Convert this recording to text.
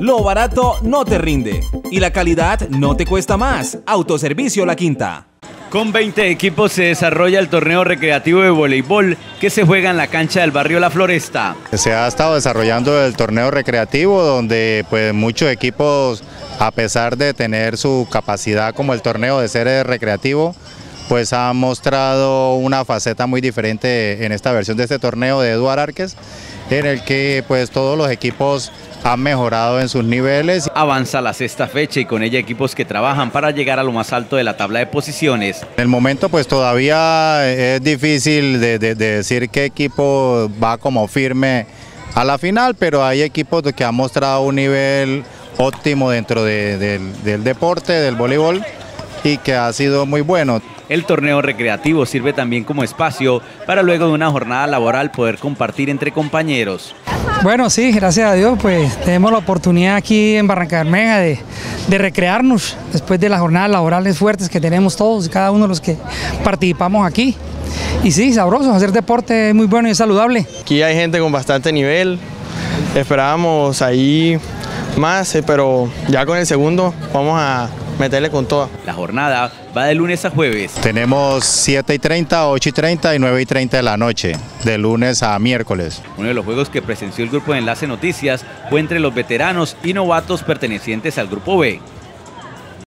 Lo barato no te rinde y la calidad no te cuesta más. Autoservicio La Quinta. Con 20 equipos se desarrolla el torneo recreativo de voleibol que se juega en la cancha del barrio La Floresta. Se ha estado desarrollando el torneo recreativo donde pues muchos equipos a pesar de tener su capacidad como el torneo de ser recreativo pues han mostrado una faceta muy diferente en esta versión de este torneo de Eduard Arques en el que pues todos los equipos han mejorado en sus niveles. Avanza la sexta fecha y con ella equipos que trabajan para llegar a lo más alto de la tabla de posiciones. En el momento pues todavía es difícil de, decir qué equipo va como firme a la final, pero hay equipos que han mostrado un nivel óptimo dentro del deporte, del voleibol y que ha sido muy bueno. El torneo recreativo sirve también como espacio para luego de una jornada laboral poder compartir entre compañeros. Bueno, sí, gracias a Dios, pues tenemos la oportunidad aquí en Barranca Bermeja de, recrearnos después de las jornadas laborales fuertes que tenemos todos, cada uno de los que participamos aquí. Y sí, sabroso, hacer deporte es muy bueno y saludable. Aquí hay gente con bastante nivel, esperábamos ahí más, eh, pero ya con el segundo vamos a meterle con toda. La jornada va de lunes a jueves. Tenemos 7 y 30, 8 y 30 y 9 y 30 de la noche, de lunes a miércoles. Uno de los juegos que presenció el grupo de Enlace Noticias fue entre los veteranos y novatos pertenecientes al grupo B.